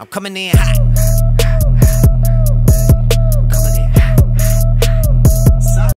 I'm coming in hot.